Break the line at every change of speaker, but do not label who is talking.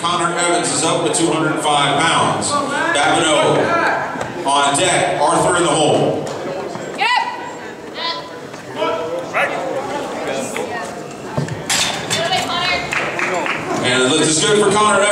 Connor Evans is up with 205 pounds. Babineau on deck. Arthur in the hole. And this is good for Connor Evans.